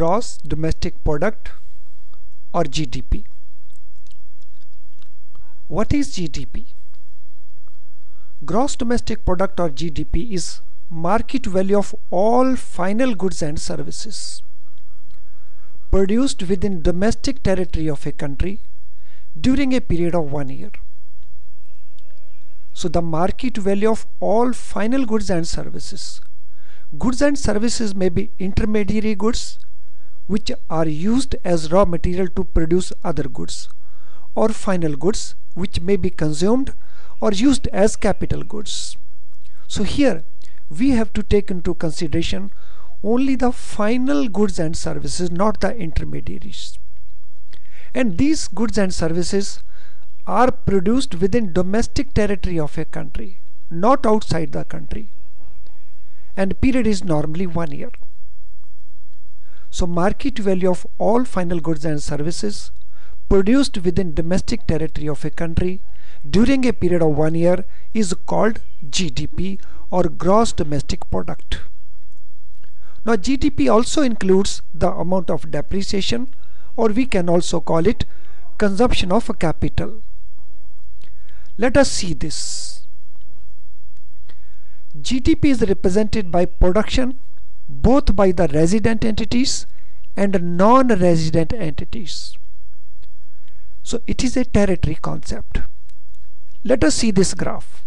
gross domestic product or GDP. What is GDP? Gross domestic product or GDP is market value of all final goods and services produced within domestic territory of a country during a period of one year. So the market value of all final goods and services. Goods and services may be intermediary goods which are used as raw material to produce other goods or final goods which may be consumed or used as capital goods. So here we have to take into consideration only the final goods and services not the intermediaries. And these goods and services are produced within domestic territory of a country not outside the country. And period is normally one year so market value of all final goods and services produced within domestic territory of a country during a period of one year is called GDP or gross domestic product now GDP also includes the amount of depreciation or we can also call it consumption of capital. Let us see this. GDP is represented by production both by the resident entities and non-resident entities. So it is a territory concept. Let us see this graph.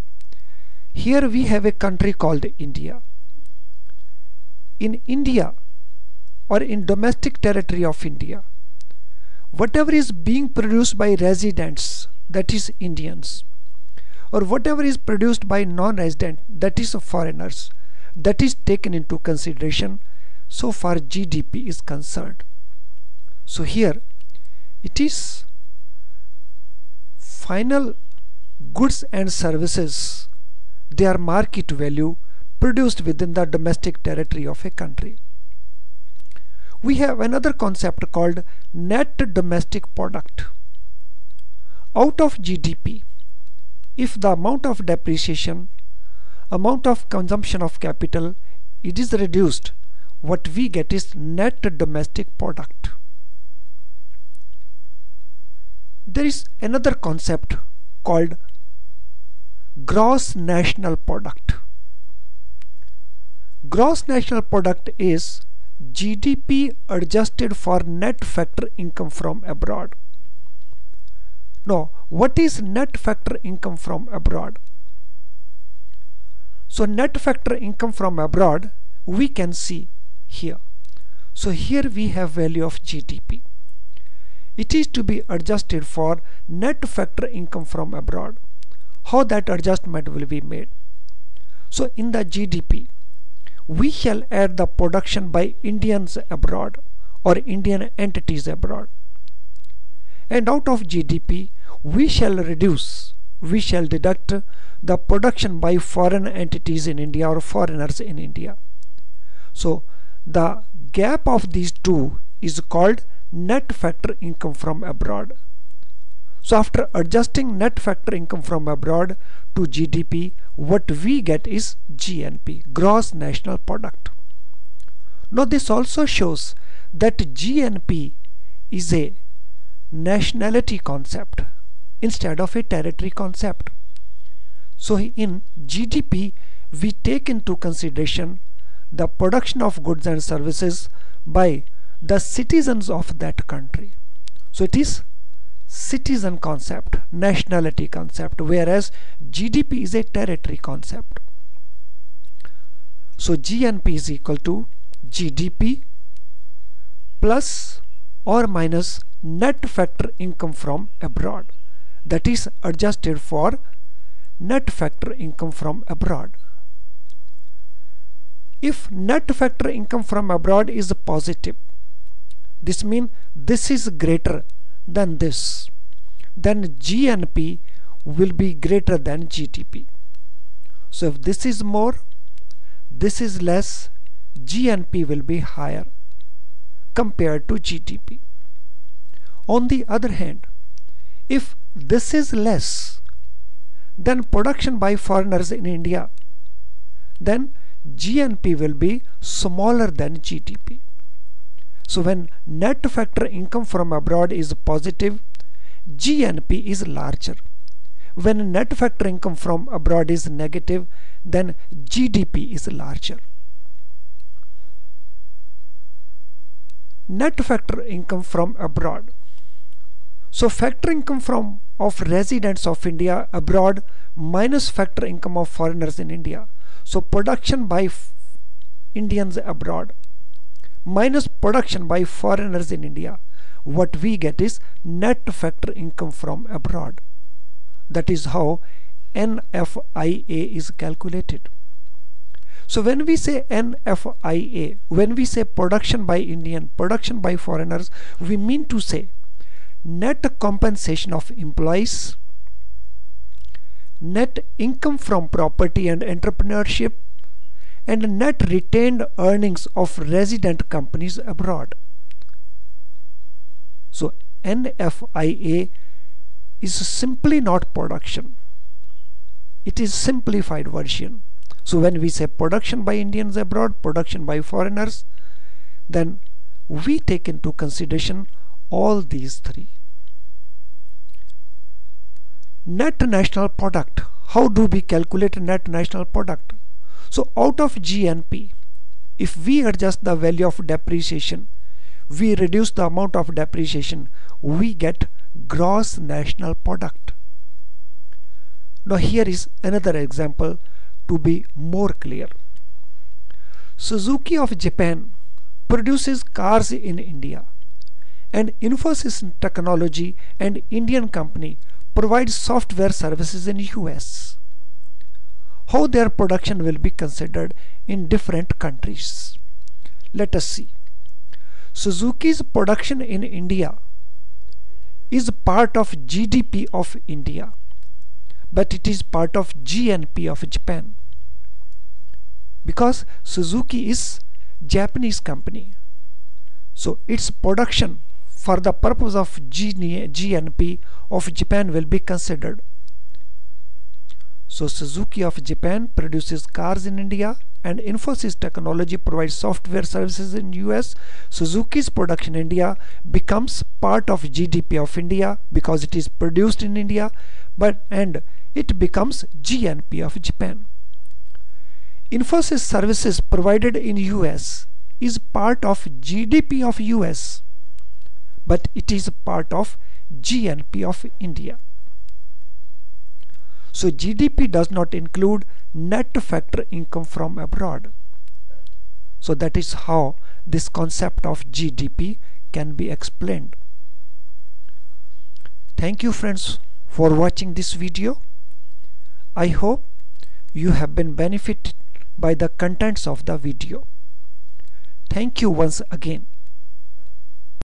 Here we have a country called India in India or in domestic territory of India whatever is being produced by residents that is Indians or whatever is produced by non-resident that is foreigners that is taken into consideration so far GDP is concerned so here it is final goods and services their market value produced within the domestic territory of a country. We have another concept called net domestic product. Out of GDP, if the amount of depreciation, amount of consumption of capital, it is reduced, what we get is net domestic product. There is another concept called gross national product gross national product is GDP adjusted for net factor income from abroad. Now, what is net factor income from abroad? So, net factor income from abroad we can see here. So, here we have value of GDP. It is to be adjusted for net factor income from abroad. How that adjustment will be made? So, in the GDP, we shall add the production by Indians abroad or Indian entities abroad. And out of GDP, we shall reduce, we shall deduct the production by foreign entities in India or foreigners in India. So the gap of these two is called net factor income from abroad. So after adjusting net factor income from abroad to GDP, what we get is GNP, gross national product. Now this also shows that GNP is a nationality concept instead of a territory concept. So in GDP, we take into consideration the production of goods and services by the citizens of that country. So it is citizen concept, nationality concept, whereas GDP is a territory concept. So GNP is equal to GDP plus or minus net factor income from abroad that is adjusted for net factor income from abroad. If net factor income from abroad is positive, this means this is greater than this, then GNP will be greater than GDP. So if this is more, this is less, GNP will be higher compared to GDP. On the other hand, if this is less than production by foreigners in India, then GNP will be smaller than GDP. so when net factor income from abroad is positive GNP is larger when net factor income from abroad is negative then GDP is larger net factor income from abroad so factor income from of residents of India abroad minus factor income of foreigners in India. So production by Indians abroad minus production by foreigners in India. What we get is net factor income from abroad. That is how NFIA is calculated. So when we say NFIA, when we say production by Indian, production by foreigners, we mean to say net compensation of employees, net income from property and entrepreneurship, and net retained earnings of resident companies abroad. So NFIA is simply not production. It is simplified version. So when we say production by Indians abroad, production by foreigners, then we take into consideration all these three. Net national product. How do we calculate net national product? So out of GNP, if we adjust the value of depreciation, we reduce the amount of depreciation, we get gross national product. Now here is another example to be more clear. Suzuki of Japan produces cars in India and Infosys Technology and Indian company provides software services in US. How their production will be considered in different countries. Let us see. Suzuki's production in India is part of GDP of India but it is part of GNP of Japan because Suzuki is Japanese company so its production for the purpose of GNP of Japan will be considered so Suzuki of Japan produces cars in India and Infosys Technology provides software services in US. Suzuki's production in India becomes part of GDP of India because it is produced in India but and it becomes GNP of Japan. Infosys services provided in US is part of GDP of US but it is a part of GNP of India. So GDP does not include net factor income from abroad. So that is how this concept of GDP can be explained. Thank you friends for watching this video. I hope you have been benefited by the contents of the video. Thank you once again.